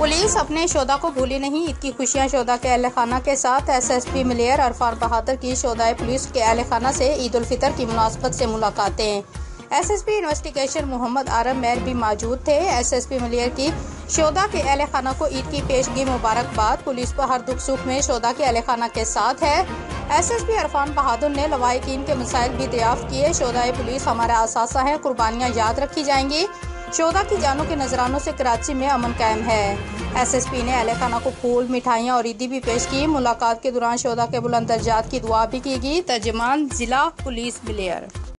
Police अपने शोदा को भूली नहीं। ईद की खुशियाँ शोदा के अहल खाना के साथ एसएसपी मिलियर अरफान बहादुर की शोदा पुलिस के अहल खाना से ईद उल फितर की मुनासबत से मुलाकातें। एसएसपी इन्वेस्टिगेशन मोहम्मद आरम मैर भी मौजूद थे। एसएसपी मिलियर की शोदा के अहल खाना को ईद की पेशगी मुबारकबाद। पुलिस पर हर दुख सुख में शोदा के अहल खाना के साथ है। एसएसपी अरफान बहादुर ने लवाकिन के मसाइल भी दरियाफ्त किए। शोदा पुलिस हमारा असासा है। कुर्बानियाँ याद रखी जाएँगी। शोदा की जानों के नजरानों से कराची में अमन कायम है। एसएसपी ने अहल खाना को फूल मिठाइयाँ और ईदी भी पेश की। मुलाकात के दौरान शोधा के बुलंद दर्जात की दुआ भी की गई। तर्जमान जिला पुलिस बिलियर।